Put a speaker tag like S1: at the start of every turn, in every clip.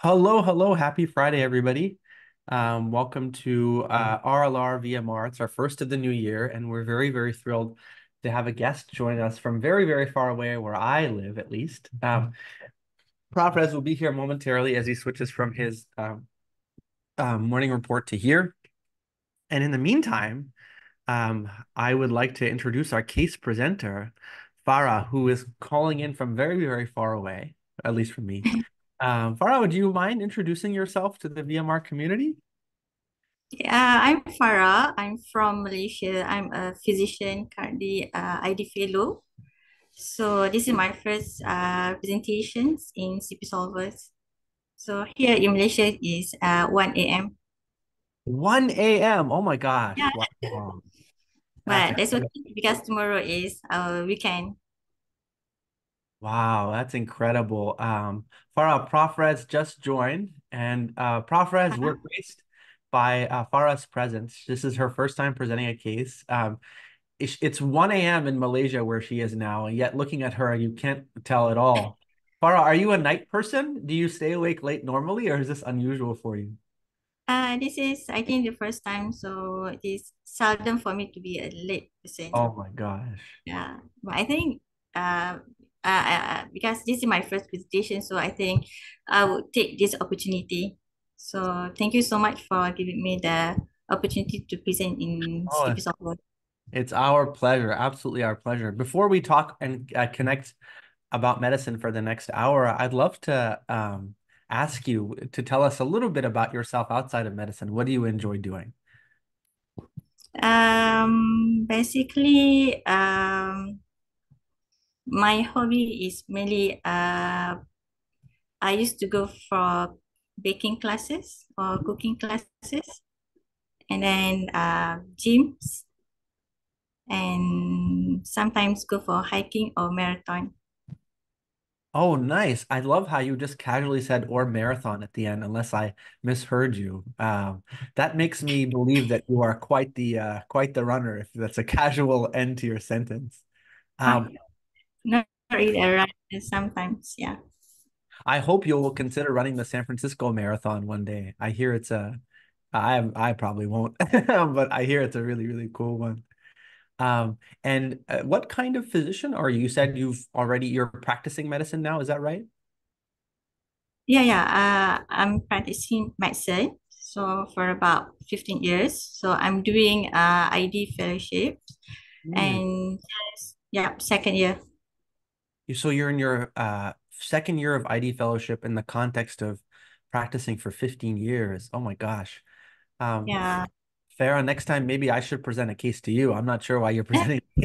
S1: Hello, hello, happy Friday, everybody. Um, welcome to uh, RLR VMR. It's our first of the new year, and we're very, very thrilled to have a guest join us from very, very far away, where I live at least. Um, will be here momentarily as he switches from his um, uh, morning report to here. And in the meantime, um, I would like to introduce our case presenter, Farah, who is calling in from very, very far away, at least from me. Um, Farah, would you mind introducing yourself to the VMR community?
S2: Yeah, I'm Farah. I'm from Malaysia. I'm a physician, currently uh, ID fellow. So this is my first uh, presentations in CP Solvers. So here in Malaysia is uh, 1 a.m.
S1: 1 a.m. Oh my gosh.
S2: Yeah,
S1: Wow.
S2: but
S1: That's
S2: that's okay because tomorrow is our weekend.
S1: Wow, that's incredible. Um, Farah, Prof. Rez just joined, and uh, Prof. Rez, we're
S2: Uh-huh.
S1: graced by uh, Farah's presence. This is her first time presenting a case. Um, it's, it's 1 a.m. in Malaysia where she is now, and yet looking at her, you can't tell at all. Farah, are you a night person? Do you stay awake late normally, or is this unusual for you?
S2: Uh, this is, I think, the first time, so it is seldom for me to be a late person.
S1: Oh my gosh.
S2: Yeah, but I think uh, uh, uh, uh, because this is my first presentation, so I think I would take this opportunity. So thank you so much for giving me the opportunity to present in
S1: Oh. It's our pleasure, absolutely our pleasure. Before we talk and uh, connect about medicine for the next hour, I'd love to um, ask you to tell us a little bit about yourself outside of medicine. What do you enjoy doing?
S2: Um, basically, um, my hobby is mainly uh, I used to go for baking classes or cooking classes, and then uh, gyms and sometimes go for hiking or marathon.
S1: Oh, nice. I love how you just casually said or marathon at the end, unless I misheard you. Um, that makes me believe that you are quite the uh, quite the runner, if that's a casual end to your sentence. Um,
S2: not really around sometimes, yeah.
S1: I hope you will consider running the San Francisco Marathon one day. I hear it's a, I I probably won't, but I hear it's a really, really cool one. Um, and uh, what kind of physician are you? You said you've already, you're practicing medicine now, is that right?
S2: Yeah, yeah. Uh, I'm practicing medicine so for about 15 years. So I'm doing uh ID fellowship
S1: Hmm.
S2: and yeah, second year.
S1: You- So you're in your uh second year of ID fellowship in the context of practicing for 15 years. Oh my gosh. Um,
S2: Yeah.
S1: Farah, next time maybe I should present a case to you. I'm not sure why you're presenting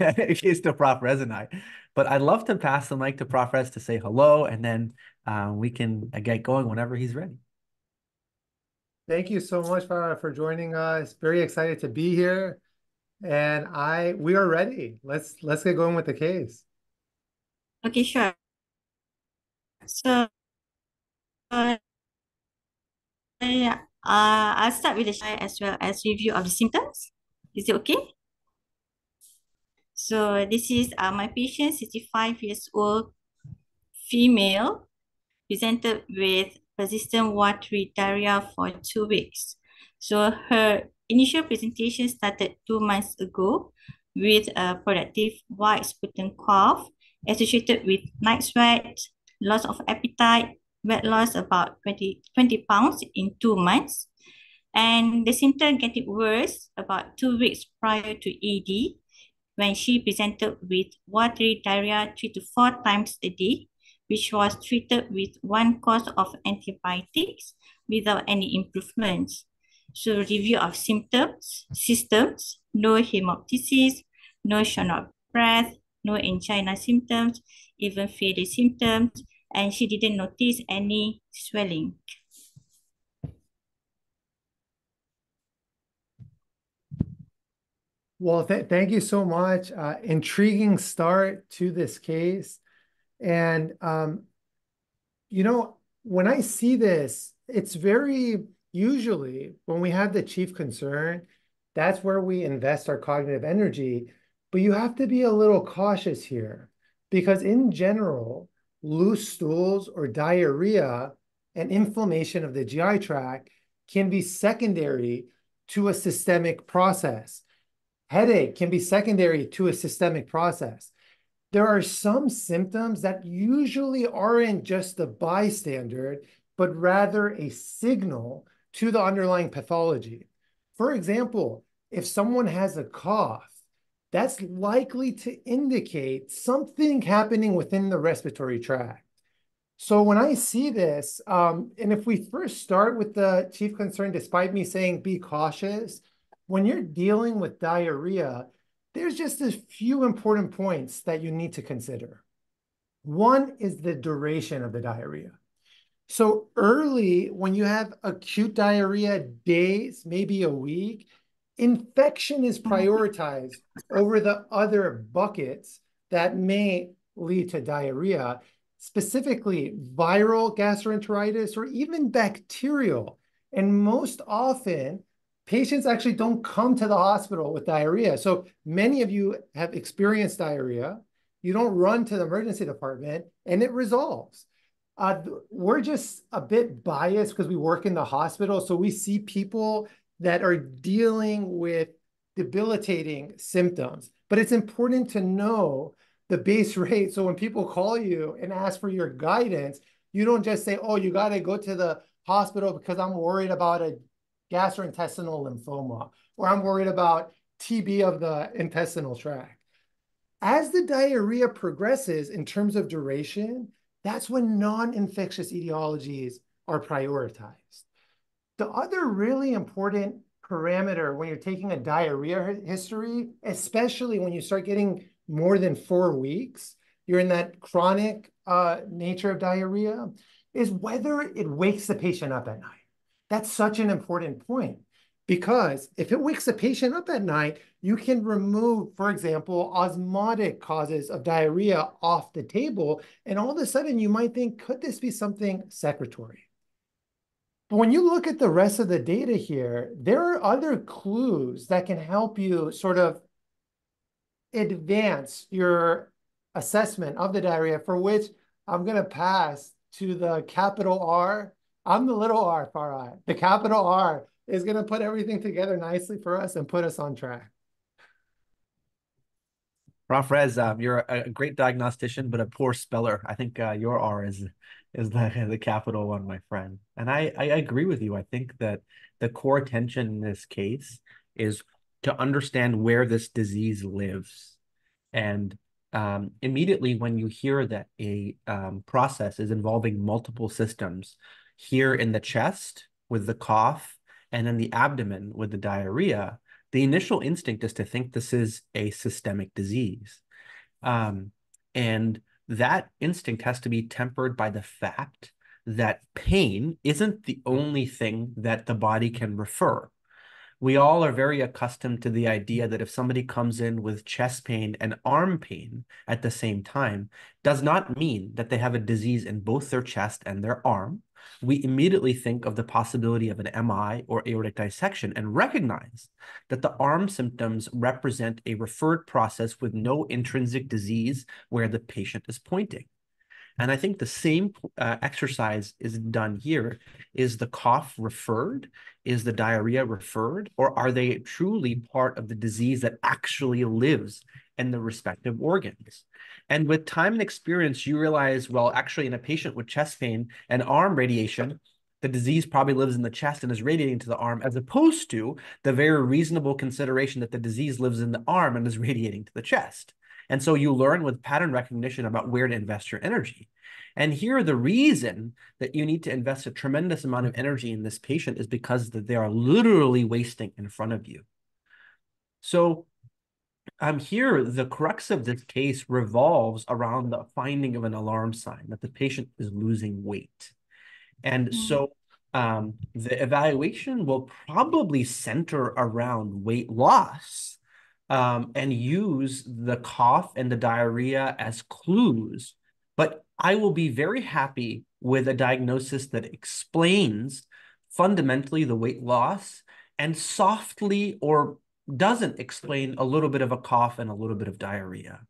S1: a case to Prof. Rez and I, but I'd love to pass the mic to Prof. Rez to say hello, and then uh, we can uh, get going whenever he's ready.
S3: Thank you so much for, for joining us. Very excited to be here. And I we are ready. Let's let's get going with the case.
S2: Okay, sure. So uh, yeah, uh, I'll start with the slide as well as review of the symptoms. Is it okay? So this is uh, my patient, 65 years old female, presented with persistent watery diarrhea for two weeks. So her initial presentation started two months ago with a productive white sputum cough associated with night sweat, loss of appetite, weight loss about 20, 20 pounds in two months. And the symptom getting worse about two weeks prior to ED when she presented with watery diarrhea three to four times a day, which was treated with one course of antibiotics without any improvements. So review of symptoms, systems, no hemoptysis, no shortness of breath, no angina symptoms, even failure symptoms, and she didn't notice any swelling.
S3: Well, th thank you so much. Uh, intriguing start to this case. And um, you know, when I see this, it's very usually when we have the chief concern, that's where we invest our cognitive energy. But you have to be a little cautious here because in general, loose stools or diarrhea and inflammation of the GI tract can be secondary to a systemic process. Headache can be secondary to a systemic process. There are some symptoms that usually aren't just a bystander, but rather a signal to the underlying pathology. For example, if someone has a cough, that's likely to indicate something happening within the respiratory tract. So when I see this, um, and if we first start with the chief concern, despite me saying be cautious, when you're dealing with diarrhea, there's just a few important points that you need to consider. One is the duration of the diarrhea. So early, when you have acute diarrhea, days, maybe a week, infection is prioritized over the other buckets that may lead to diarrhea, specifically viral gastroenteritis or even bacterial. And most often, patients actually don't come to the hospital with diarrhea. So many of you have experienced diarrhea. You don't run to the emergency department and it resolves. Uh, we're just a bit biased because we work in the hospital. So we see people that are dealing with debilitating symptoms. But it's important to know the base rate. So when people call you and ask for your guidance, you don't just say, oh, you got to go to the hospital because I'm worried about a gastrointestinal lymphoma or I'm worried about TB of the intestinal tract. As the diarrhea progresses in terms of duration, that's when non-infectious etiologies are prioritized. The other really important parameter when you're taking a diarrhea history, especially when you start getting more than four weeks, you're in that chronic uh, nature of diarrhea, is whether it wakes the patient up at night. That's such an important point because if it wakes the patient up at night, you can remove, for example, osmotic causes of diarrhea off the table. And all of a sudden, you might think, could this be something secretory? But when you look at the rest of the data here, there are other clues that can help you sort of advance your assessment of the diarrhea, for which I'm going to pass to the capital R. I'm the little r, Farah. The capital R is going to put everything together nicely for us and put us on track.
S1: Rafrez, um, you're a, great diagnostician, but a poor speller. I think uh, your R is is the the capital one, my friend. And I I agree with you. I think that the core attention in this case is to understand where this disease lives, and um, immediately when you hear that a um, process is involving multiple systems, here in the chest with the cough, and in the abdomen with the diarrhea, the initial instinct is to think this is a systemic disease. Um, and that instinct has to be tempered by the fact that pain isn't the only thing that the body can refer. We all are very accustomed to the idea that if somebody comes in with chest pain and arm pain at the same time, does not mean that they have a disease in both their chest and their arm we immediately think of the possibility of an MI or aortic dissection and recognize that the arm symptoms represent a referred process with no intrinsic disease where the patient is pointing. And I think the same uh, exercise is done here. Is the cough referred? Is the diarrhea referred? Or are they truly part of the disease that actually lives in the respective organs? And with time and experience, you realize, well, actually, in a patient with chest pain and arm radiation, the disease probably lives in the chest and is radiating to the arm, as opposed to the very reasonable consideration that the disease lives in the arm and is radiating to the chest. And so you learn with pattern recognition about where to invest your energy. And here, the reason that you need to invest a tremendous amount of energy in this patient is because that they are literally wasting in front of you. So um, here, the crux of this case revolves around the finding of an alarm sign that the patient is losing weight. And mm-hmm. so um, the evaluation will probably center around weight loss um, and use the cough and the diarrhea as clues. But I will be very happy with a diagnosis that explains fundamentally the weight loss and softly or doesn't explain a little bit of a cough and a little bit of diarrhea.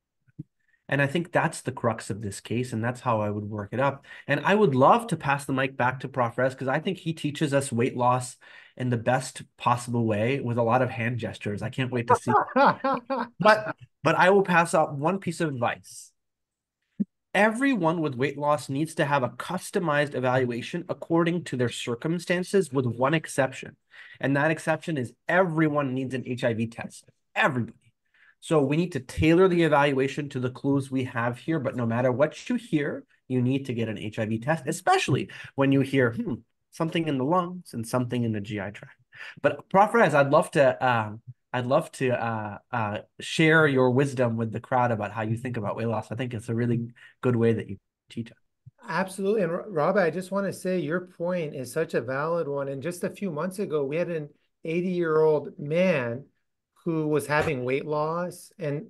S1: And I think that's the crux of this case, and that's how I would work it up. And I would love to pass the mic back to Prof. Rez because I think he teaches us weight loss in the best possible way with a lot of hand gestures. I can't wait to see. but but I will pass out one piece of advice. Everyone with weight loss needs to have a customized evaluation according to their circumstances, with one exception. And that exception is everyone needs an HIV test. Everybody. So we need to tailor the evaluation to the clues we have here. But no matter what you hear, you need to get an HIV test, especially when you hear hmm, something in the lungs and something in the GI tract. But Prof. Rez, I'd love to uh, I'd love to uh, uh, share your wisdom with the crowd about how you think about weight loss. I think it's a really good way that you teach it.
S3: Absolutely. And Rob, I just want to say your point is such a valid one. And just a few months ago, we had an 80 year old man who was having weight loss and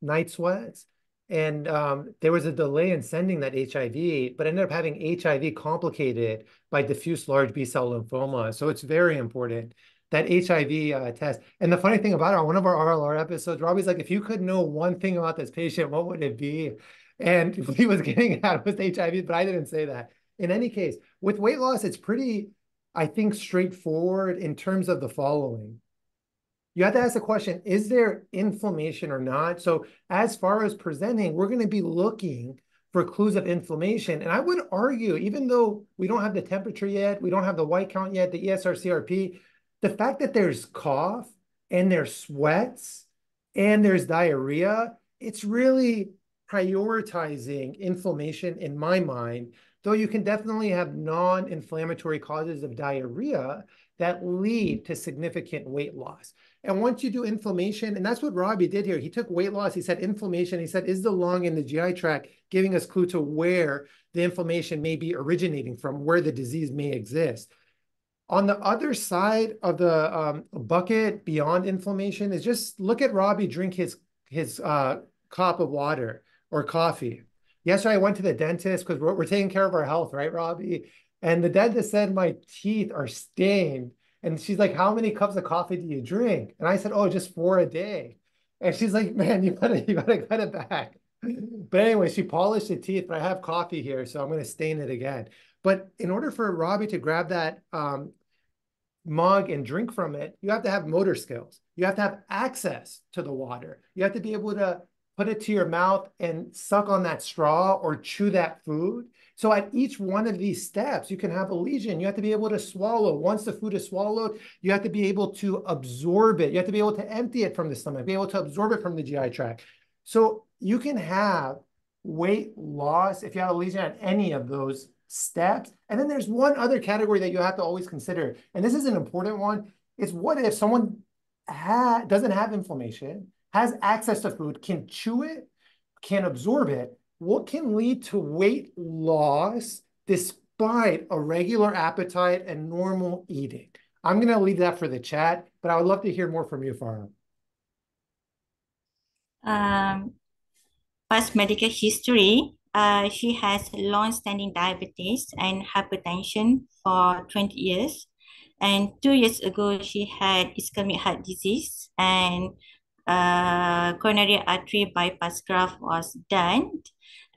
S3: night sweats. And um, there was a delay in sending that HIV, but ended up having HIV complicated by diffuse large B cell lymphoma. So it's very important that HIV uh, test. And the funny thing about it, on one of our RLR episodes, Robbie's like, if you could know one thing about this patient, what would it be? And he was getting at was HIV, but I didn't say that. In any case, with weight loss, it's pretty, I think, straightforward in terms of the following you have to ask the question, is there inflammation or not? So as far as presenting, we're going to be looking for clues of inflammation. And I would argue, even though we don't have the temperature yet, we don't have the white count yet, the ESR-CRP, the fact that there's cough and there's sweats and there's diarrhea, it's really prioritizing inflammation in my mind, though you can definitely have non-inflammatory causes of diarrhea that lead to significant weight loss. And once you do inflammation, and that's what Robbie did here, he took weight loss, he said inflammation, he said, is the lung and the GI tract giving us clue to where the inflammation may be originating from, where the disease may exist. On the other side of the um, bucket beyond inflammation is just look at Robbie drink his, his uh, cup of water or coffee. Yesterday, I went to the dentist because we're, we're taking care of our health, right, Robbie? And the dentist said my teeth are stained. And she's like, How many cups of coffee do you drink? And I said, Oh, just four a day. And she's like, Man, you gotta, you gotta cut it back. But anyway, she polished the teeth, but I have coffee here, so I'm gonna stain it again. But in order for Robbie to grab that um, mug and drink from it, you have to have motor skills. You have to have access to the water. You have to be able to put it to your mouth and suck on that straw or chew that food. So at each one of these steps, you can have a lesion. You have to be able to swallow. Once the food is swallowed, you have to be able to absorb it. You have to be able to empty it from the stomach, be able to absorb it from the GI tract. So you can have weight loss if you have a lesion at any of those steps. And then there's one other category that you have to always consider. And this is an important one. Is what if someone ha doesn't have inflammation, has access to food, can chew it, can absorb it, what can lead to weight loss despite a regular appetite and normal eating? I'm going to leave that for the chat, but I would love to hear more from you, Farah.
S2: Um, past medical history, uh, she has long-standing diabetes and hypertension for 20 years. And two years ago, she had ischemic heart disease and uh, coronary artery bypass graft was done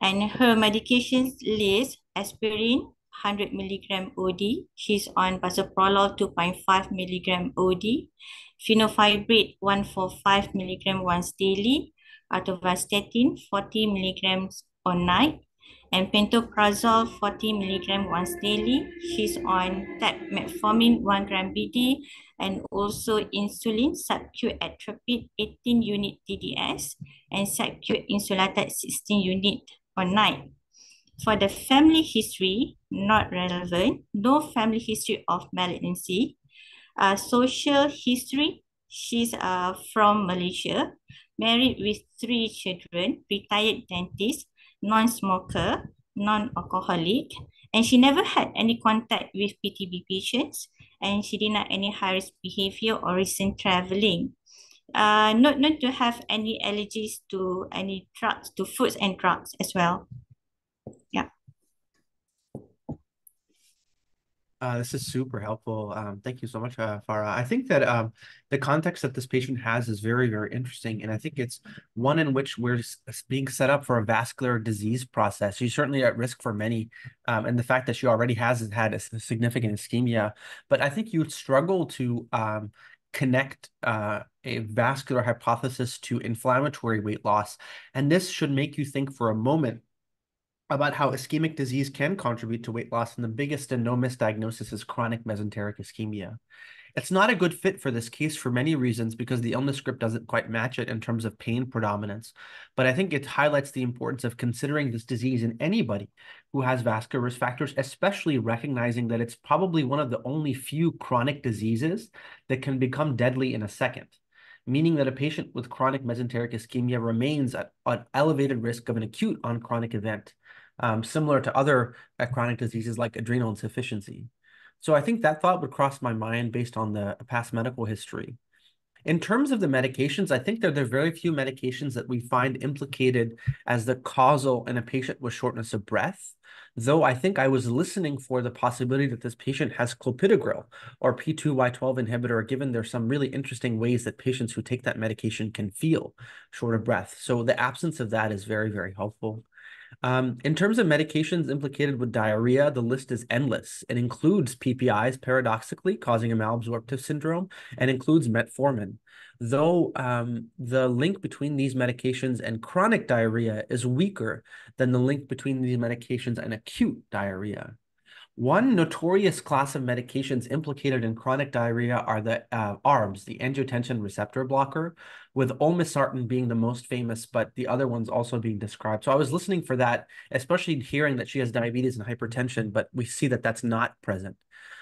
S2: and her medications list aspirin 100 milligram OD. She's on bisoprolol 2.5 milligram OD, fenofibrate 145 milligram once daily, atorvastatin 40 milligrams on night, and pantoprazole 40 milligram once daily. She's on tap metformin 1 gram BD and also insulin subQ Actrapid 18 unit TDS and subQ insulatard 16 unit or night. For the family history, not relevant, no family history of malignancy. Uh, social history, she's uh, from Malaysia, married with three children, retired dentist, non-smoker, non-alcoholic, and she never had any contact with PTB patients, and she did not any high-risk behavior or recent traveling uh, not, not to have any allergies to any drugs, to foods and drugs as well. Yeah.
S1: Uh, this is super helpful. Um, thank you so much, uh, Farah. I think that um, the context that this patient has is very, very interesting. And I think it's one in which we're being set up for a vascular disease process. She's certainly at risk for many. Um, and the fact that she already has had a significant ischemia. But I think you struggle to um, connect uh, a vascular hypothesis to inflammatory weight loss. And this should make you think for a moment about how ischemic disease can contribute to weight loss, and the biggest and no misdiagnosis is chronic mesenteric ischemia. It's not a good fit for this case for many reasons because the illness script doesn't quite match it in terms of pain predominance. But I think it highlights the importance of considering this disease in anybody who has vascular risk factors, especially recognizing that it's probably one of the only few chronic diseases that can become deadly in a second meaning that a patient with chronic mesenteric ischemia remains at an elevated risk of an acute on chronic event um, similar to other uh, chronic diseases like adrenal insufficiency. So I think that thought would cross my mind based on the past medical history. In terms of the medications, I think that there are very few medications that we find implicated as the causal in a patient with shortness of breath. Though I think I was listening for the possibility that this patient has clopidogrel or P2Y12 inhibitor, given there's some really interesting ways that patients who take that medication can feel short of breath. So the absence of that is very, very helpful. Um, in terms of medications implicated with diarrhea, the list is endless. It includes PPIs, paradoxically, causing a malabsorptive syndrome, and includes metformin. Though um, the link between these medications and chronic diarrhea is weaker than the link between these medications and acute diarrhea. One notorious class of medications implicated in chronic diarrhea are the uh, ARBs, the angiotensin receptor blocker, with olmesartan being the most famous, but the other ones also being described. So I was listening for that, especially hearing that she has diabetes and hypertension, but we see that that's not present.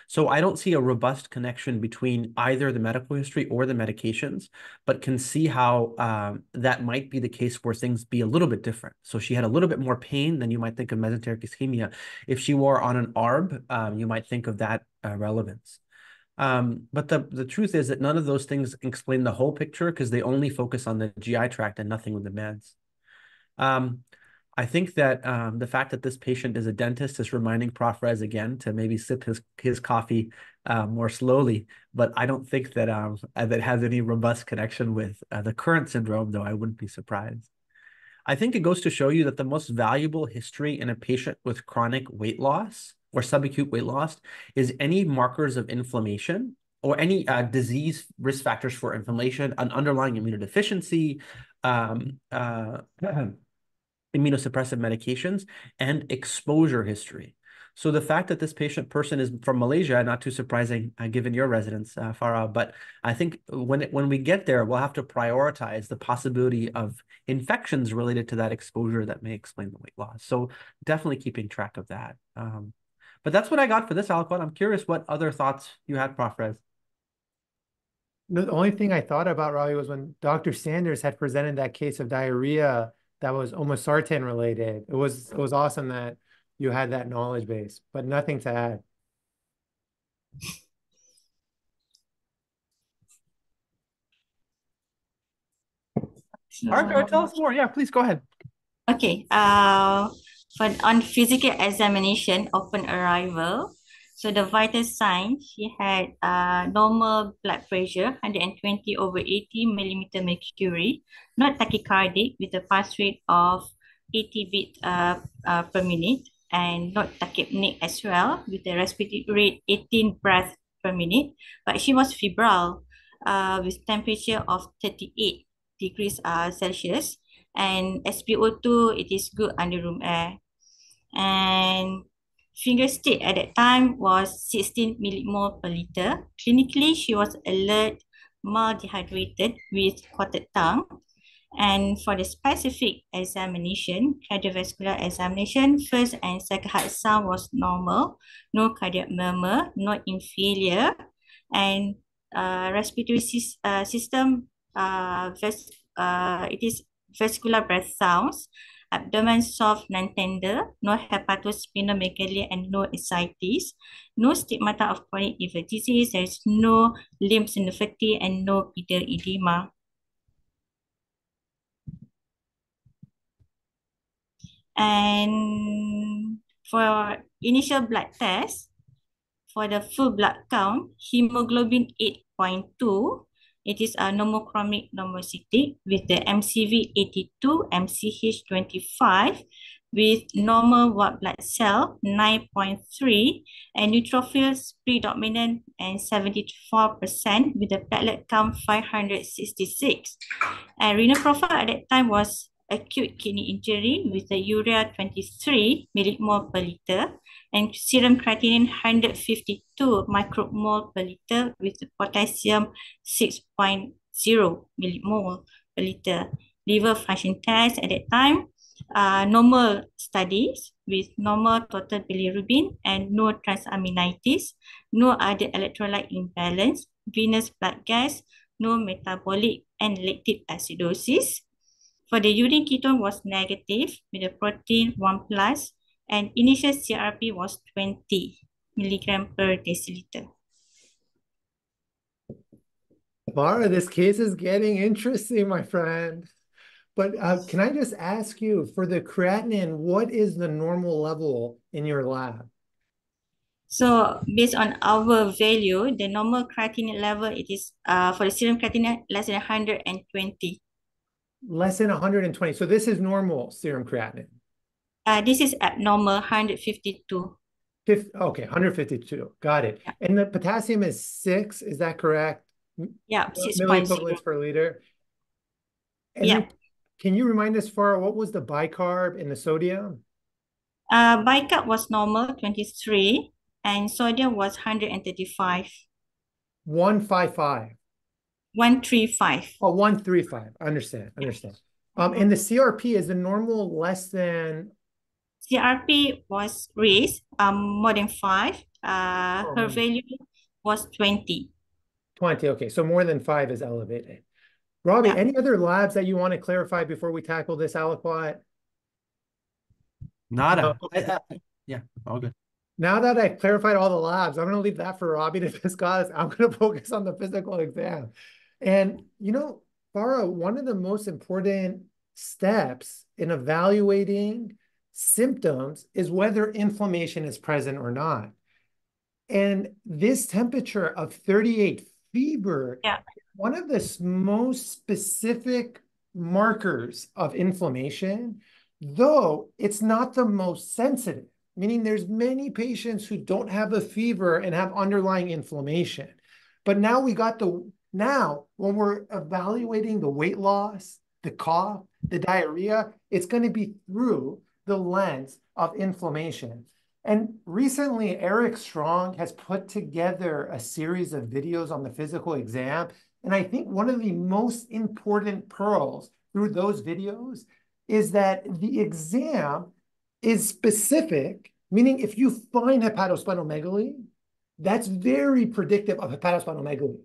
S1: So I don't see a robust connection between either the medical history or the medications, but can see how um, that might be the case where things be a little bit different. So she had a little bit more pain than you might think of mesenteric ischemia. If she wore on an ARB, um, you might think of that uh, relevance. Um, but the, the truth is that none of those things explain the whole picture because they only focus on the GI tract and nothing with the meds. Um, I think that um, the fact that this patient is a dentist is reminding Prof. Rez again to maybe sip his his coffee uh, more slowly. But I don't think that um, uh, that has any robust connection with uh, the current syndrome, though I wouldn't be surprised. I think it goes to show you that the most valuable history in a patient with chronic weight loss or subacute weight loss is any markers of inflammation or any uh, disease risk factors for inflammation, an underlying immunodeficiency, um, uh, immunosuppressive medications, and exposure history. So the fact that this patient person is from Malaysia, not too surprising uh, given your residence, uh, Farah, but I think when it, when we get there, we'll have to prioritize the possibility of infections related to that exposure that may explain the weight loss. So definitely keeping track of that. Um, but that's what I got for this aliquot. I'm curious what other thoughts you had, Prof. Rez.
S3: The only thing I thought about, Ravi, was when Dr. Sanders had presented that case of diarrhea that was olmesartan related. It was it was awesome that you had that knowledge base, but nothing to add.
S1: Arthur, tell us more. Yeah, please go ahead.
S2: Okay. Uh, for on physical examination upon arrival, so the vital signs, she had uh, normal blood pressure, 120 over 80 millimeter mercury, not tachycardic with a pulse rate of 80 beat uh, uh, per minute, and not tachypneic as well with a respiratory rate 18 breath per minute. But she was febrile uh, with temperature of 38 degrees uh, Celsius, and SpO2, it is good under room air. And finger state at that time was 16 millimole per liter. Clinically, she was alert, mild dehydrated with coated tongue. And for the specific examination, cardiovascular examination, first and second heart sound was normal, no cardiac murmur, no infailure, and uh, respiratory uh, system, uh, uh, it is vesicular breath sounds abdomen soft non-tender, no hepatosplenomegaly and no ascites, no stigmata of chronic liver disease, there is no lymphadenopathy and no pedal edema. And for initial blood test, for the full blood count, hemoglobin 8.2, it is a normochromic normocytic with the MCV 82, MCH 25, with normal white blood cell 9.3 and neutrophils predominant and 74% with the platelet count 566. And renal profile at that time was acute kidney injury with the urea 23 millimole per liter and serum creatinine 152 micromole per liter with the potassium 6.0 millimole per liter. Liver function test at that time uh, normal studies with normal total bilirubin and no transaminitis, no other electrolyte imbalance, venous blood gas, no metabolic and lactic acidosis. For the urine ketone was negative with a protein 1 plus and initial CRP was 20 milligram per deciliter.
S3: Mara, this case is getting interesting, my friend. But uh, can I just ask you for the creatinine, what is the normal level in your lab?
S2: So based on our value, the normal creatinine level, it is uh, for the serum creatinine less than 120.
S3: Less than 120. So this is normal serum creatinine.
S2: Uh, this is abnormal 152.
S3: 50, okay, 152. Got it. Yeah. And the potassium is six, is that correct?
S2: Yeah, 6.
S3: Milliequivalents per liter. And
S2: yeah.
S3: Can you remind us, Farah, what was the bicarb and the sodium?
S2: Uh, bicarb was normal, 23, and sodium was 135.
S3: 155.
S2: 135.
S3: Oh, 135. Understand, understand. Um, and the CRP is the normal less than?
S2: CRP was raised, um, more than 5. Uh, oh. Her value was 20.
S3: 20, okay. So more than 5 is elevated. Robbie,
S2: Yeah.
S3: any other labs that you want to clarify before we tackle this aliquot?
S1: Nada.
S3: No.
S1: I- I- yeah, all good.
S3: Now that I've clarified all the labs, I'm going to leave that for Robbie to discuss. I'm going to focus on the physical exam. And, you know, Farah, one of the most important steps in evaluating symptoms is whether inflammation is present or not. And this temperature of 38 fever
S2: Yeah.
S3: one of the most specific markers of inflammation, though it's not the most sensitive, meaning there's many patients who don't have a fever and have underlying inflammation. But now we got the, now when we're evaluating the weight loss, the cough, the diarrhea, it's going to be through the lens of inflammation. And recently, Eric Strong has put together a series of videos on the physical exam and I think one of the most important pearls through those videos is that the exam is specific, meaning if you find hepatosplenomegaly, that's very predictive of hepatosplenomegaly.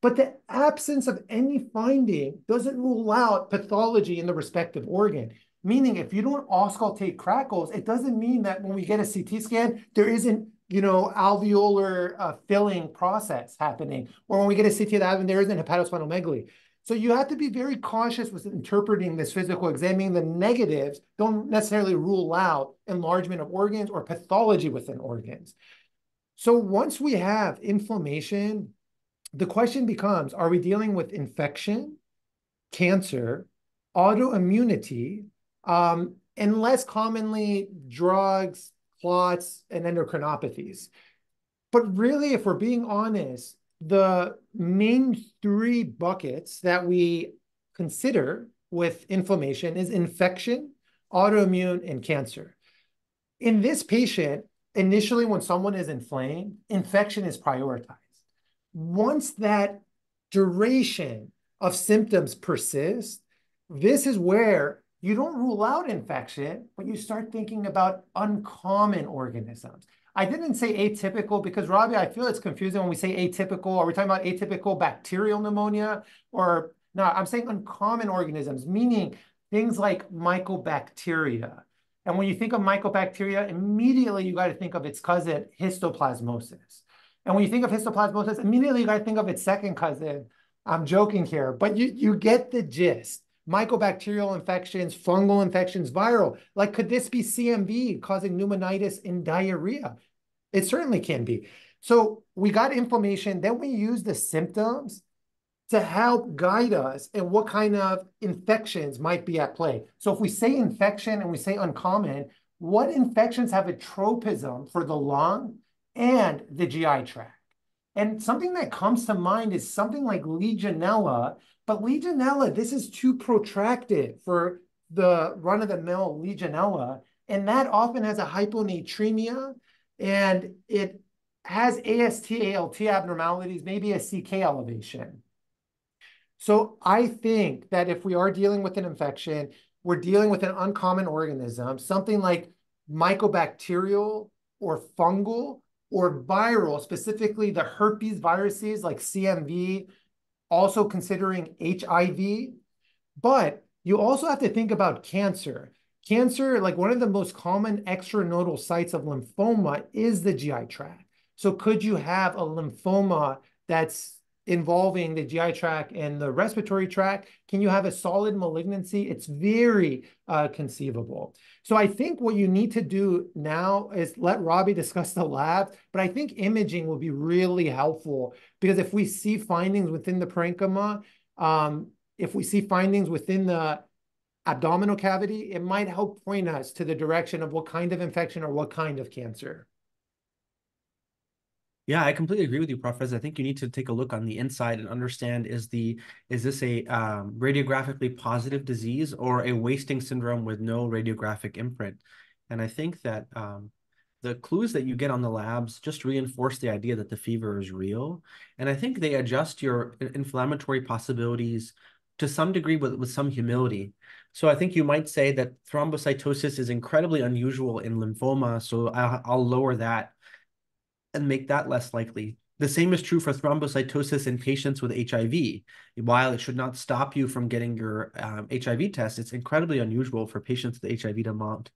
S3: But the absence of any finding doesn't rule out pathology in the respective organ. Meaning, if you don't auscultate crackles, it doesn't mean that when we get a CT scan, there isn't you know, alveolar uh, filling process happening, or when we get a CT of the abdomen, there isn't hepatosplenomegaly. So you have to be very cautious with interpreting this physical, examining the negatives don't necessarily rule out enlargement of organs or pathology within organs. So once we have inflammation, the question becomes, are we dealing with infection, cancer, autoimmunity, um, and less commonly drugs, clots, and endocrinopathies. But really, if we're being honest, the main three buckets that we consider with inflammation is infection, autoimmune, and cancer. In this patient, initially when someone is inflamed, infection is prioritized. Once that duration of symptoms persist, this is where you don't rule out infection, but you start thinking about uncommon organisms. I didn't say atypical because, Robbie, I feel it's confusing when we say atypical. Are we talking about atypical bacterial pneumonia? Or no, I'm saying uncommon organisms, meaning things like mycobacteria. And when you think of mycobacteria, immediately you got to think of its cousin, histoplasmosis. And when you think of histoplasmosis, immediately you got to think of its second cousin. I'm joking here, but you, you get the gist mycobacterial infections, fungal infections, viral. Like, could this be CMV causing pneumonitis and diarrhea? It certainly can be. So we got inflammation, then we use the symptoms to help guide us in what kind of infections might be at play. So if we say infection and we say uncommon, what infections have a tropism for the lung and the GI tract? And something that comes to mind is something like Legionella, but Legionella, this is too protracted for the run-of-the-mill Legionella, and that often has a hyponatremia, and it has AST, ALT abnormalities, maybe a CK elevation. So I think that if we are dealing with an infection, we're dealing with an uncommon organism, something like mycobacterial or fungal or viral, specifically the herpes viruses like CMV, also considering HIV. But you also have to think about cancer. Cancer, like one of the most common extranodal sites of lymphoma is the GI tract. So could you have a lymphoma that's involving the GI tract and the respiratory tract? Can you have a solid malignancy? It's very uh, conceivable. So I think what you need to do now is let Robbie discuss the lab, but I think imaging will be really helpful because if we see findings within the parenchyma, um, if we see findings within the abdominal cavity, it might help point us to the direction of what kind of infection or what kind of cancer.
S1: Yeah, I completely agree with you, Professor. I think you need to take a look on the inside and understand is the is this a um, radiographically positive disease or a wasting syndrome with no radiographic imprint? And I think that um, the clues that you get on the labs just reinforce the idea that the fever is real. And I think they adjust your inflammatory possibilities to some degree with, with some humility. So I think you might say that thrombocytosis is incredibly unusual in lymphoma. So I'll, I'll lower that and make that less likely. The same is true for thrombocytosis in patients with HIV. While it should not stop you from getting your um, HIV test, it's incredibly unusual for patients with HIV to mount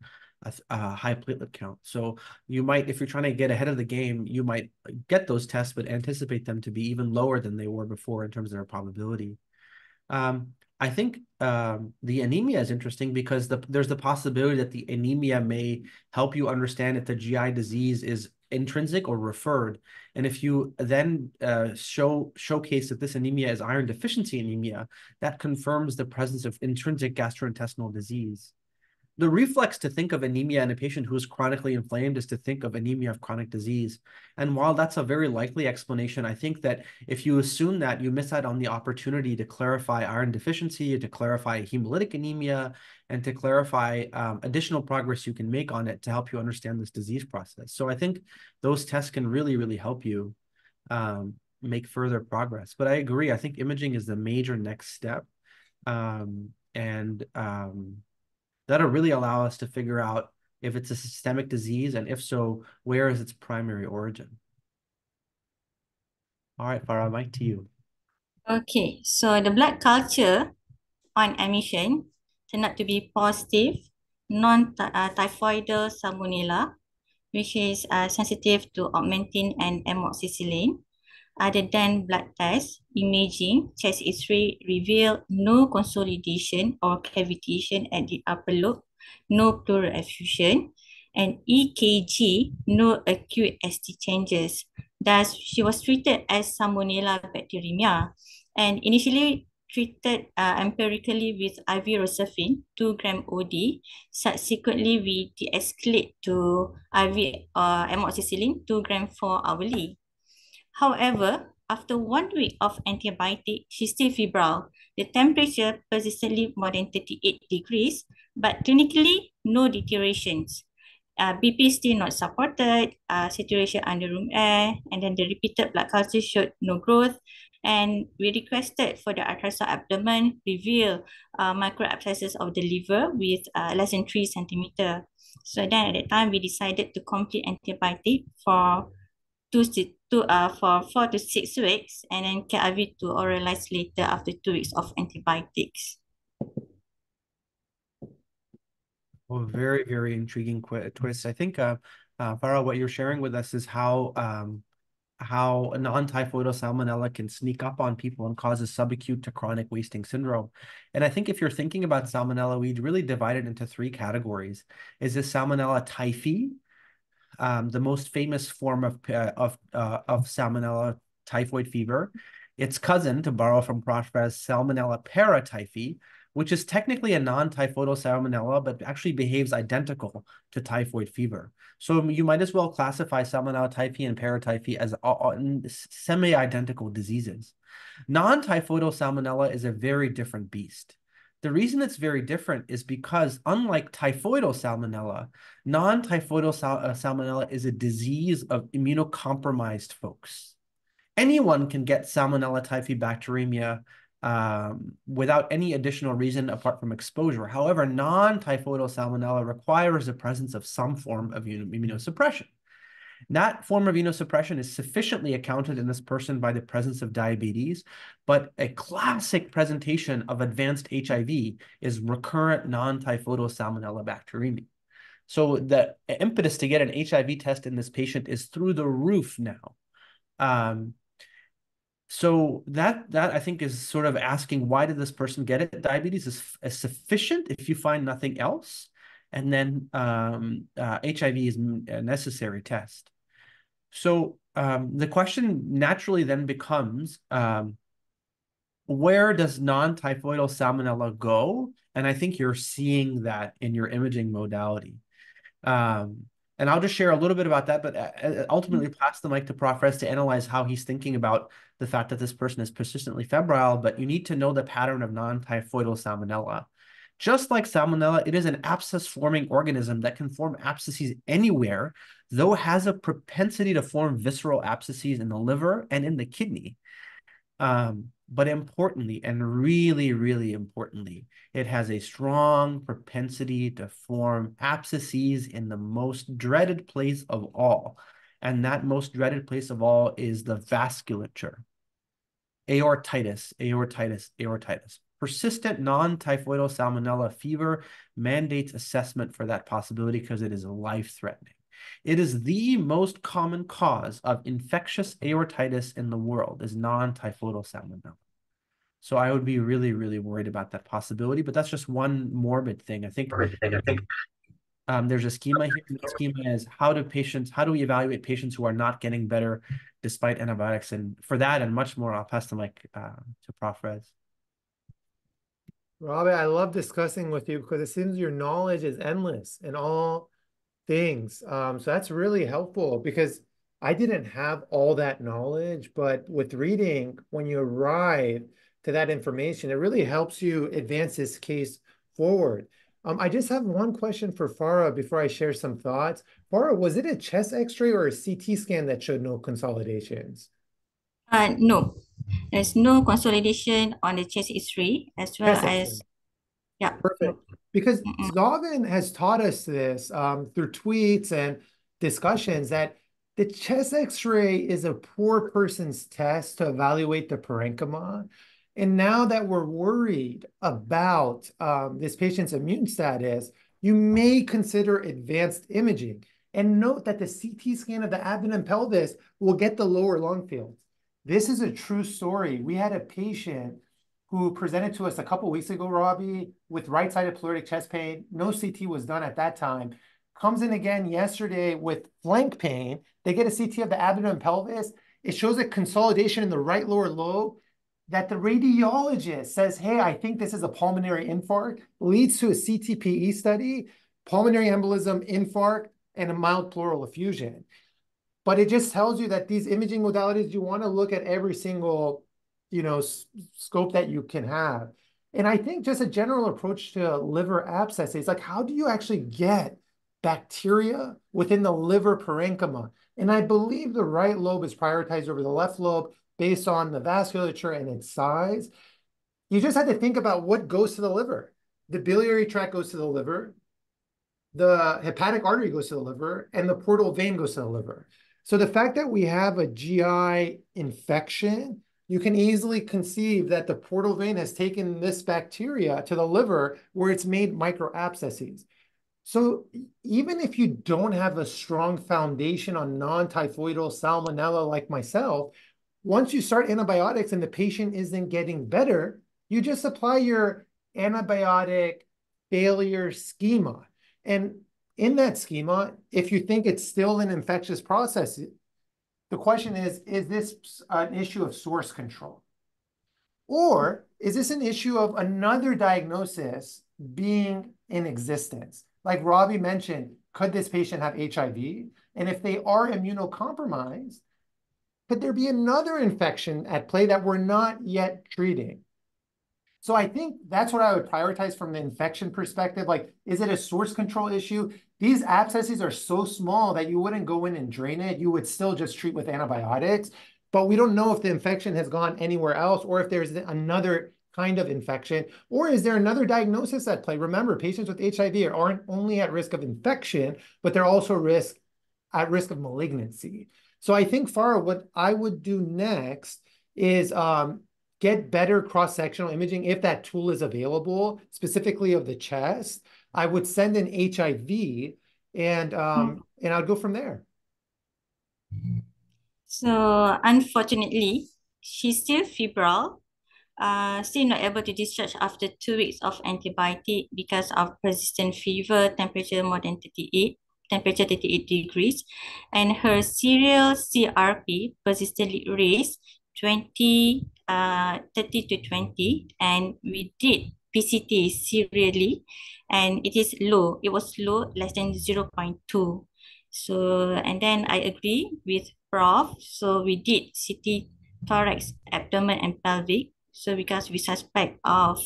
S1: a, a, high platelet count. So you might, if you're trying to get ahead of the game, you might get those tests, but anticipate them to be even lower than they were before in terms of their probability. Um, I think um, the anemia is interesting because the, there's the possibility that the anemia may help you understand if the GI disease is intrinsic or referred. And if you then uh, show showcase that this anemia is iron deficiency anemia, that confirms the presence of intrinsic gastrointestinal disease. The reflex to think of anemia in a patient who is chronically inflamed is to think of anemia of chronic disease. And while that's a very likely explanation, I think that if you assume that, you miss out on the opportunity to clarify iron deficiency, to clarify hemolytic anemia, and to clarify um, additional progress you can make on it to help you understand this disease process. So I think those tests can really, really help you um, make further progress. But I agree. I think imaging is the major next step. Um, and um, that'll really allow us to figure out if it's a systemic disease, and if so, where is its primary origin? All right, Farah, mic to you.
S2: Okay, so the blood culture on admission turned out to be positive, non-typhoidal salmonella, which is uh, sensitive to augmentin and amoxicillin other than blood tests, imaging, chest X-ray revealed no consolidation or cavitation at the upper lobe, no pleural effusion, and EKG, no acute ST changes. Thus, she was treated as Salmonella bacteremia and initially treated uh, empirically with IV rocephin, 2 gram OD. Subsequently, we de-escalate to IV uh, amoxicillin, 2 gram for hourly. However, after one week of antibiotic, she's still febrile. The temperature persistently more than 38 degrees, but clinically, no deteriorations. Uh, BP still not supported, uh, saturation under room air, and then the repeated blood culture showed no growth. And we requested for the ultrasound abdomen reveal uh, micro abscesses of the liver with uh, less than 3 centimeter. So then at that time, we decided to complete antibiotic for two, two, uh, for four to six weeks and then KIV to oralize later after two weeks of antibiotics.
S1: Well, very, very intriguing twist. I think, uh, uh, Farah, what you're sharing with us is how um, how non-typhoidal salmonella can sneak up on people and cause a subacute to chronic wasting syndrome. And I think if you're thinking about salmonella, we'd really divide it into three categories. Is this salmonella typhi, um, the most famous form of uh, of uh, of salmonella typhoid fever. Its cousin, to borrow from Profres, Salmonella paratyphi, which is technically a non-typhoidal salmonella, but actually behaves identical to typhoid fever. So you might as well classify Salmonella typhi and paratyphi as semi-identical diseases. Non-typhoidal salmonella is a very different beast. The reason it's very different is because unlike typhoidal salmonella, non-typhoidal sal uh, salmonella is a disease of immunocompromised folks. Anyone can get salmonella typhi bacteremia um, without any additional reason apart from exposure. However, non-typhoidal salmonella requires the presence of some form of immunosuppression. That form of immunosuppression is sufficiently accounted in this person by the presence of diabetes, but a classic presentation of advanced HIV is recurrent non-typhoidal salmonella bacteremia. So the impetus to get an HIV test in this patient is through the roof now. Um, so that that I think is sort of asking why did this person get it? Diabetes is, is sufficient if you find nothing else, and then um, uh, HIV is a necessary test. So um, the question naturally then becomes, um, where does non-typhoidal salmonella go? And I think you're seeing that in your imaging modality. Um, and I'll just share a little bit about that, but uh, uh, ultimately mm-hmm. pass the mic to Prof. to analyze how he's thinking about the fact that this person is persistently febrile, but you need to know the pattern of non-typhoidal salmonella. Just like salmonella, it is an abscess-forming organism that can form abscesses anywhere, though has a propensity to form visceral abscesses in the liver and in the kidney. Um, but importantly, and really, really importantly, it has a strong propensity to form abscesses in the most dreaded place of all. And that most dreaded place of all is the vasculature. Aortitis, aortitis, aortitis. Persistent non-typhoidal salmonella fever mandates assessment for that possibility because it is life-threatening. It is the most common cause of infectious aortitis in the world is non-typhoidal salmonella. So I would be really, really worried about that possibility. But that's just one morbid thing. I think, I think um, there's a schema here. The schema is how do patients, how do we evaluate patients who are not getting better despite antibiotics? And for that and much more, I'll pass the mic uh, to Prof. Rez.
S3: Rabih, I love discussing with you because it seems your knowledge is endless in all things. Um, so that's really helpful because I didn't have all that knowledge, but with reading, when you arrive to that information, it really helps you advance this case forward. Um, I just have one question for Farah before I share some thoughts. Farah, was it a chest x-ray or a CT scan that showed no consolidations?
S2: Uh, no, there's no consolidation on the chest x-ray as well as, yeah.
S3: Perfect. Because mm -mm. has taught us this um, through tweets and discussions that the chest x-ray is a poor person's test to evaluate the parenchyma. And now that we're worried about um, this patient's immune status, you may consider advanced imaging. And note that the CT scan of the abdomen and pelvis will get the lower lung fields. This is a true story. We had a patient who presented to us a couple weeks ago, Rabih, with right-sided pleuritic chest pain. No CT was done at that time. Comes in again yesterday with flank pain. They get a CT of the abdomen and pelvis. It shows a consolidation in the right lower lobe that the radiologist says, hey, I think this is a pulmonary infarct, leads to a CTPE study, pulmonary embolism, infarct, and a mild pleural effusion. But it just tells you that these imaging modalities, you want to look at every single, you know, scope that you can have. And I think just a general approach to liver abscesses, like how do you actually get bacteria within the liver parenchyma? And I believe the right lobe is prioritized over the left lobe based on the vasculature and its size. You just have to think about what goes to the liver. The biliary tract goes to the liver, the hepatic artery goes to the liver, and the portal vein goes to the liver. So the fact that we have a GI infection, you can easily conceive that the portal vein has taken this bacteria to the liver where it's made microabscesses. So even if you don't have a strong foundation on non-typhoidal salmonella like myself, once you start antibiotics and the patient isn't getting better, you just apply your antibiotic failure schema. And in that schema, if you think it's still an infectious process, the question is, is this an issue of source control? Or is this an issue of another diagnosis being in existence? Like Rabih mentioned, could this patient have HIV? And if they are immunocompromised, could there be another infection at play that we're not yet treating? So I think that's what I would prioritize from the infection perspective. Like, is it a source control issue? These abscesses are so small that you wouldn't go in and drain it. You would still just treat with antibiotics. But we don't know if the infection has gone anywhere else or if there's another kind of infection, or is there another diagnosis at play? Remember, patients with HIV aren't only at risk of infection, but they're also risk at risk of malignancy. So I think, Farah, what I would do next is um, get better cross-sectional imaging if that tool is available, specifically of the chest. I would send an HIV, and um, mm. and I'd go from there.
S2: So unfortunately, she's still febrile uh, still not able to discharge after two weeks of antibiotic because of persistent fever, temperature more than 38, temperature 38 degrees, and her serial CRP persistently raised 20, uh, 30 to 20, and we did PCT serially, and it is low. It was low, less than 0 0.2. So, and then I agree with Prof. So we did CT thorax, abdomen, and pelvic so because we suspect of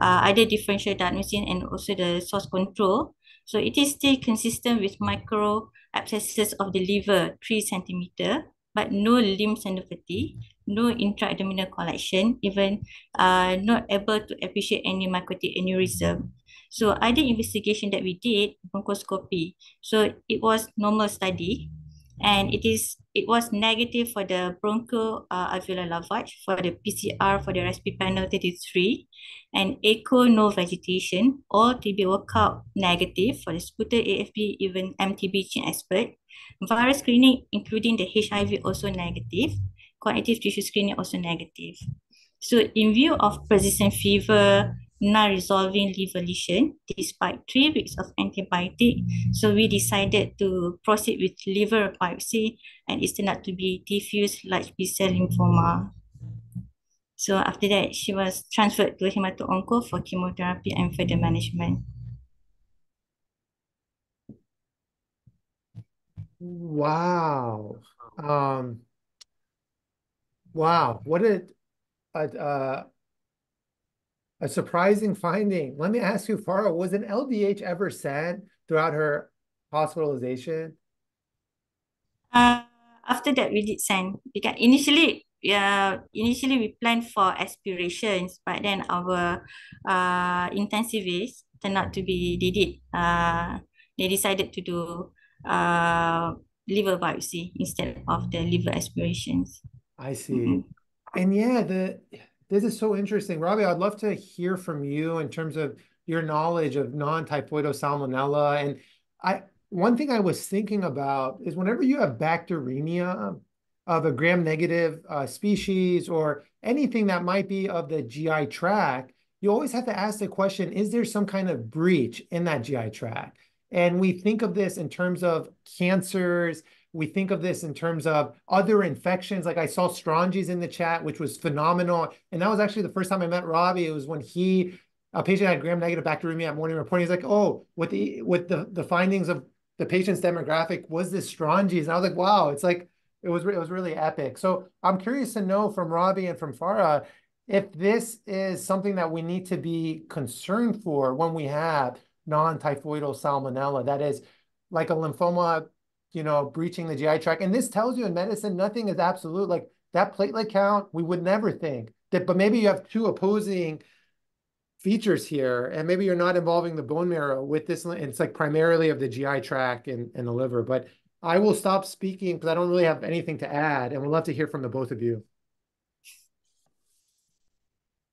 S2: uh, either differential diagnosis and also the source control, so it is still consistent with micro abscesses of the liver, 3 centimeter, but no limb synovity, no intra-abdominal collection, even uh, not able to appreciate any mycotic aneurysm. So other investigation that we did, bronchoscopy. So it was normal study, and it is it was negative for the broncho uh, alveolar lavage for the PCR for the RESPI panel 33 and echo no vegetation all TB workup negative for the sputum AFB even MTB GeneXpert virus screening including the HIV also negative quantitative tissue screening also negative so in view of persistent fever not resolving liver lesion despite three weeks of antibiotic. So we decided to proceed with liver biopsy and it turned out to be diffuse large B-cell lymphoma. So after that, she was transferred to hemato-onco for chemotherapy and further management.
S3: Wow. Um, wow. What a, a, uh, a surprising finding. Let me ask you, Farah, was an LDH ever sent throughout her hospitalization?
S2: Uh, after that, we did send because initially, yeah, initially we planned for aspirations, but then our uh, intensivists turned out to be they did uh, they decided to do uh, liver biopsy instead of the liver aspirations.
S3: I see. Mm -hmm. And yeah, the this is so interesting. Rabih, I'd love to hear from you in terms of your knowledge of non-typhoidal salmonella. And I one thing I was thinking about is whenever you have bacteremia of a gram-negative uh, species or anything that might be of the GI tract, you always have to ask the question, is there some kind of breach in that GI tract? And we think of this in terms of cancers, we think of this in terms of other infections. Like I saw Strange's in the chat, which was phenomenal. And that was actually the first time I met Rabih. It was when he, a patient had gram-negative bacteremia at morning report. He's like, oh, with the with the the findings of the patient's demographic was this Strange's. And I was like, wow, it's like it was it was really epic. So I'm curious to know from Rabih and from Farah if this is something that we need to be concerned for when we have non-typhoidal salmonella. That is like a lymphoma you know, breaching the GI tract. And this tells you in medicine, nothing is absolute. Like that platelet count, we would never think that, but maybe you have two opposing features here, and maybe you're not involving the bone marrow with this. It's like primarily of the GI tract and, and the liver. But I will stop speaking because I don't really have anything to add, and we'd love to hear from the both of you.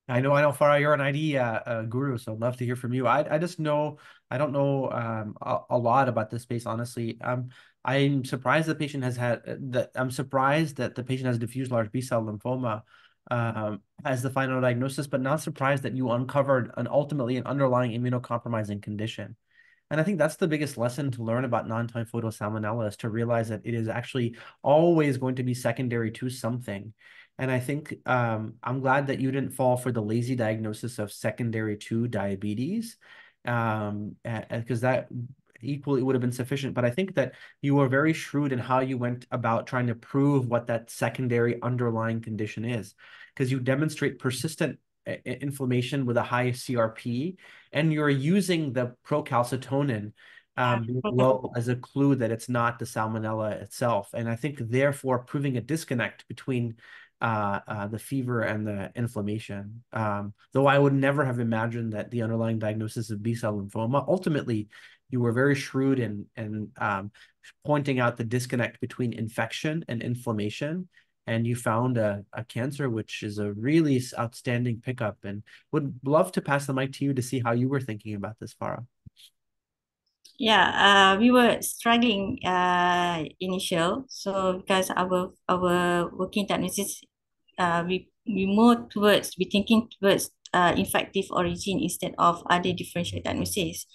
S1: I know, I know, Farah, you're an ID uh, uh, guru, so I'd love to hear from you. I, I just know, I don't know um, a, a lot about this space, honestly. Um, I'm surprised the patient has had uh, that. I'm surprised that the patient has diffuse large B cell lymphoma um, as the final diagnosis, but not surprised that you uncovered an ultimately an underlying immunocompromising condition. And I think that's the biggest lesson to learn about non-typhoidal salmonella is to realize that it is actually always going to be secondary to something. And I think um, I'm glad that you didn't fall for the lazy diagnosis of secondary to diabetes, um, because that equally would have been sufficient. But I think that you were very shrewd in how you went about trying to prove what that secondary underlying condition is, because you demonstrate persistent inflammation with a high CRP, and you're using the procalcitonin um, low as a clue that it's not the salmonella itself. And I think therefore proving a disconnect between uh, uh, the fever and the inflammation. Um, though I would never have imagined that the underlying diagnosis of B-cell lymphoma, ultimately, you were very shrewd in, in um, pointing out the disconnect between infection and inflammation and you found a, a cancer, which is a really outstanding pickup. And would love to pass the mic to you to see how you were thinking about this, Farah.
S2: Yeah, uh, we were struggling uh, initial. So because our our working diagnosis, uh, we we more towards we thinking towards uh, infective origin instead of other differential diagnosis.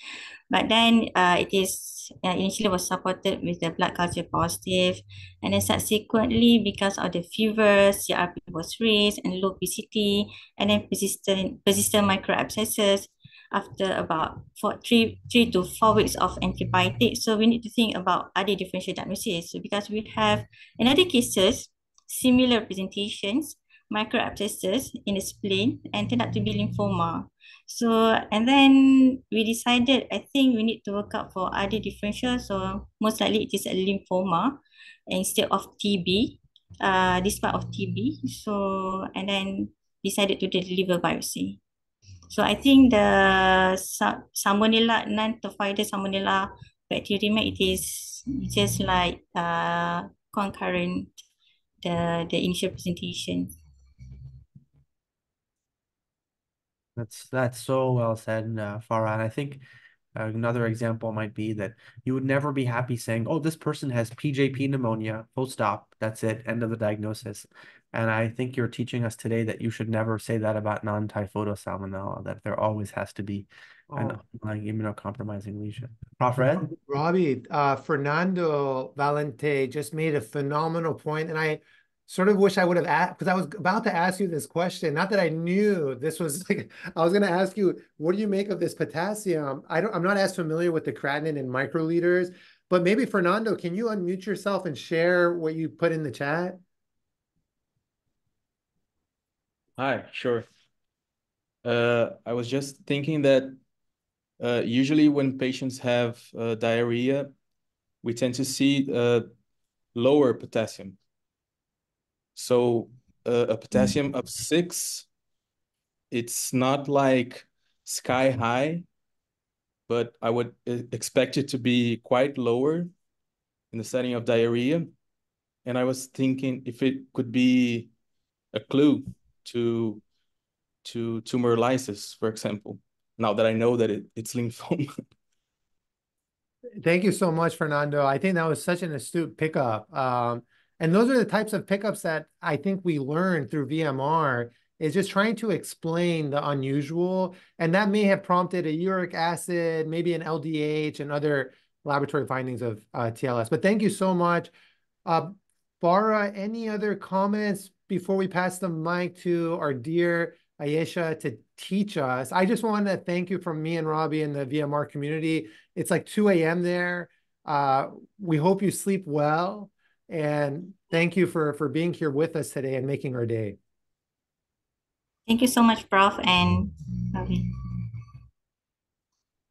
S2: But then uh, it is uh, initially was supported with the blood culture positive, and then subsequently because of the fever, CRP was raised and low PCT, and then persistent persistent microabscesses after about four, three, three to four weeks of antibiotics. So we need to think about other differential diagnoses so because we have another cases, similar presentations, microabscesses in the spleen and turned out to be lymphoma. So, and then we decided, I think we need to work out for other differential. So most likely it is a lymphoma instead of TB, uh, this part of TB. So, and then decided to do the liver biopsy. So I think the salmonella, non-typhoidal salmonella bacterium, it is just like uh, concurrent the, the initial presentation.
S1: That's that's so well said, uh, Farah. And I think another example might be that you would never be happy saying, "Oh, this person has PJP pneumonia." Full stop. That's it. End of the diagnosis. And I think you're teaching us today that you should never say that about non-typhoidal salmonella. That there always has to be oh. an underlying immunocompromising lesion. Prof. Red?
S3: Rabih, uh, Fernando Valente just made a phenomenal point, and I sort of wish I would have asked because I was about to ask you this question. Not that I knew this was like I was going to ask you, what do you make of this potassium? I don't. I'm not as familiar with the creatinine in microliters, but maybe Fernando, can you unmute yourself and share what you put in the chat?
S4: Hi, sure. Uh, I was just thinking that uh, usually when patients have uh, diarrhea, we tend to see uh, lower potassium so uh, a potassium of six, it's not like sky high, but I would expect it to be quite lower in the setting of diarrhea. And I was thinking if it could be a clue to to tumor lysis, for example, now that I know that it, it's lymphoma.
S3: Thank you so much, Fernando. I think that was such an astute pickup. Um, and those are the types of pickups that I think we learned through VMR is just trying to explain the unusual. And that may have prompted a uric acid, maybe an LDH and other laboratory findings of uh, TLS. But thank you so much. Uh, Farah, any other comments before we pass the mic to our dear Ayesha to teach us? I just want to thank you from me and Rabih and the VMR community. It's like 2 a.m. there. Uh, we hope you sleep well. And thank you for, for being here with us today and making our day.
S2: Thank you so much, Prof. and.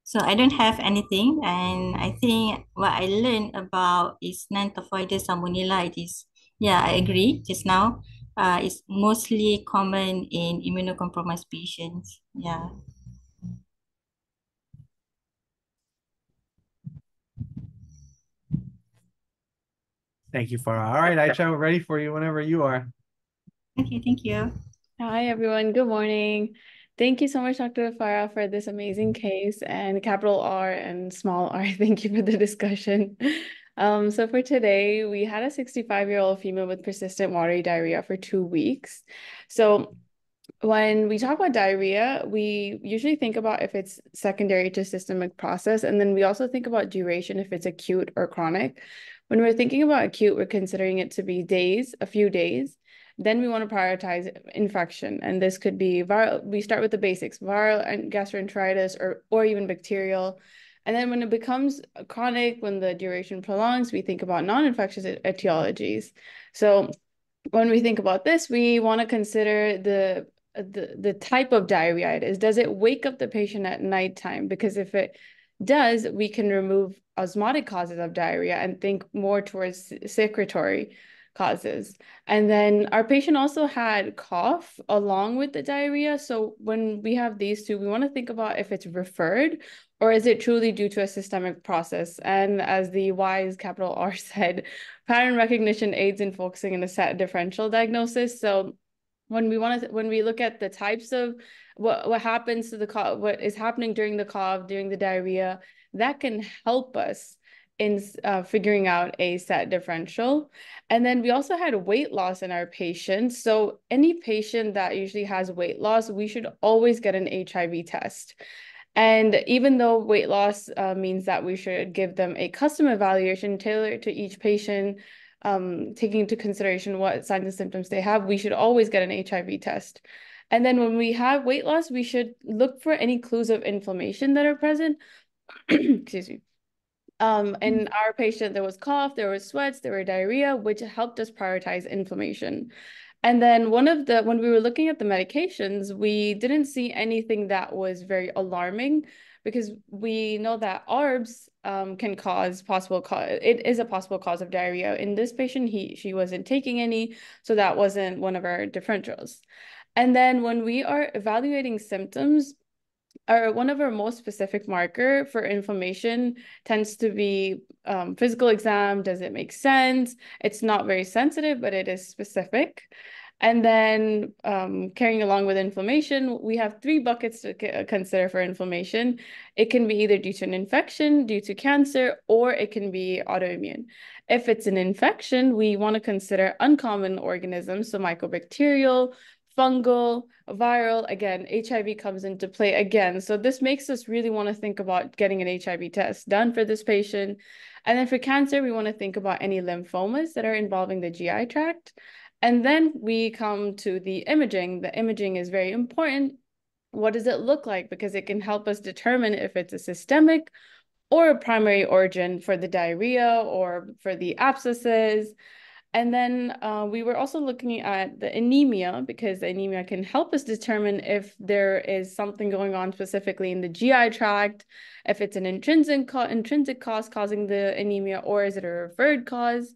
S2: So I don't have anything, and I think what I learned about is non-typhoidal salmonella. It is, yeah, I agree just now. Uh, it's mostly common in immunocompromised patients. Yeah.
S1: Thank you, Farah. All right, Aisha, we're ready for you whenever you are.
S2: Okay, thank you.
S5: Hi, everyone. Good morning. Thank you so much, Dr. Farah, for this amazing case and capital R and small r. Thank you for the discussion. Um, so for today, we had a 65-year-old female with persistent watery diarrhea for two weeks. So when we talk about diarrhea, we usually think about if it's secondary to systemic process, and then we also think about duration if it's acute or chronic. When we're thinking about acute, we're considering it to be days, a few days. Then we want to prioritize infection, and this could be viral. We start with the basics, viral and gastroenteritis, or or even bacterial. And then when it becomes chronic, when the duration prolongs, we think about non-infectious etiologies. So when we think about this, we want to consider the the the type of diarrhea it is. Does it wake up the patient at nighttime? Because if it does, we can remove osmotic causes of diarrhea and think more towards secretory causes. And then our patient also had cough along with the diarrhea. So when we have these two, we want to think about if it's referred or is it truly due to a systemic process? And as the wise capital R said, pattern recognition aids in focusing in a set differential diagnosis. So when we want to when we look at the types of what what happens to the what is happening during the cough during the diarrhea that can help us in uh, figuring out a set differential. And then we also had weight loss in our patients. So any patient that usually has weight loss we should always get an hiv test. And even though weight loss uh, means that we should give them a custom evaluation tailored to each patient um, taking into consideration what signs and symptoms they have, we should always get an HIV test. And then when we have weight loss, we should look for any clues of inflammation that are present. Excuse me. Um, in our patient, there was cough, there was sweats, there were diarrhea, which helped us prioritize inflammation. And then one of the, when we were looking at the medications, we didn't see anything that was very alarming because we know that ARBs um, can cause possible cause. It is a possible cause of diarrhea. In this patient, he she wasn't taking any, so that wasn't one of our differentials. And then when we are evaluating symptoms, our one of our most specific marker for inflammation tends to be um, physical exam. Does it make sense? It's not very sensitive, but it is specific. And then um, carrying along with inflammation, we have three buckets to consider for inflammation. It can be either due to an infection, due to cancer, or it can be autoimmune. If it's an infection, we want to consider uncommon organisms, so mycobacterial, fungal, viral. Again, HIV comes into play again. So this makes us really want to think about getting an HIV test done for this patient. And then for cancer, we want to think about any lymphomas that are involving the GI tract. And then we come to the imaging. The imaging is very important. What does it look like? Because it can help us determine if it's a systemic or a primary origin for the diarrhea or for the abscesses. And then uh, we were also looking at the anemia because anemia can help us determine if there is something going on specifically in the GI tract, if it's an intrinsic, co intrinsic cause causing the anemia, or is it a referred cause?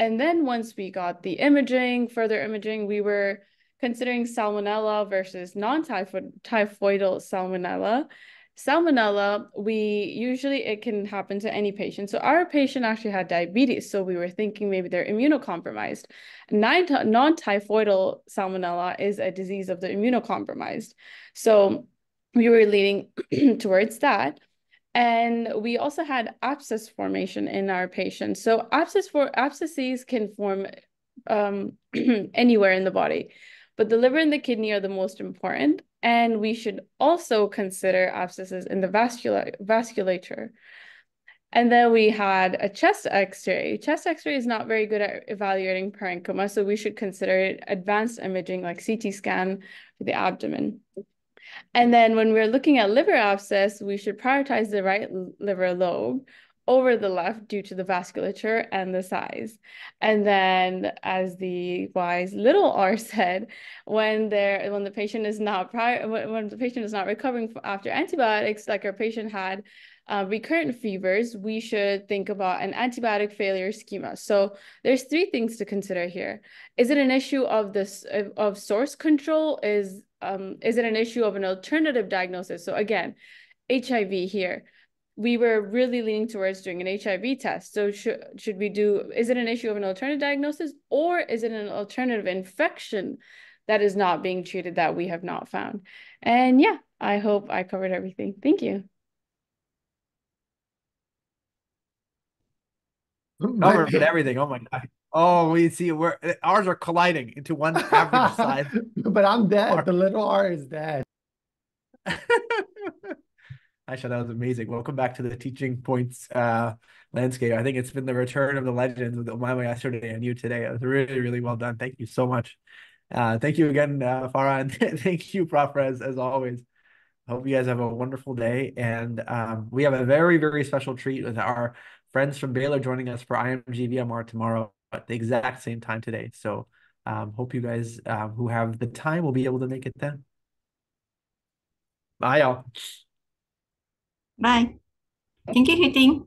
S5: And then once we got the imaging, further imaging, we were considering salmonella versus non-typhoidal salmonella. Salmonella, we usually, it can happen to any patient. So our patient actually had diabetes. So we were thinking maybe they're immunocompromised. Non-typhoidal salmonella is a disease of the immunocompromised. So we were leaning towards that. And we also had abscess formation in our patients. So abscess for abscesses can form um, anywhere in the body, but the liver and the kidney are the most important. And we should also consider abscesses in the vascular vasculature. And then we had a chest x-ray. Chest x-ray is not very good at evaluating parenchyma, so we should consider advanced imaging like CT scan for the abdomen. And then when we're looking at liver abscess, we should prioritize the right liver lobe over the left due to the vasculature and the size. And then as the wise little r said, when there when the patient is not prior when the patient is not recovering after antibiotics, like our patient had uh, recurrent fevers, we should think about an antibiotic failure schema. So there's three things to consider here. Is it an issue of this of source control? Is um, is it an issue of an alternative diagnosis? So again, HIV here. We were really leaning towards doing an HIV test. So should should we do? Is it an issue of an alternative diagnosis, or is it an alternative infection that is not being treated that we have not found? And yeah, I hope I covered everything. Thank you.
S1: Covered everything. Oh my god. Oh, we see we're ours are colliding into one average size.
S3: But I'm dead.
S1: R.
S3: The little R is dead.
S1: Aisha, that was amazing. Welcome back to the teaching points uh landscape. I think it's been the return of the legends with Umaima yesterday and you today. It was really, really well done. Thank you so much. Uh thank you again, uh Farah, and thank you, Prof. Rez, as always. Hope you guys have a wonderful day. And um, we have a very, very special treat with our friends from Baylor joining us for IMG VMR tomorrow at the exact same time today. So um, hope you guys um, who have the time will be able to make it then. Bye, y'all.
S2: Bye. Thank you, Huting.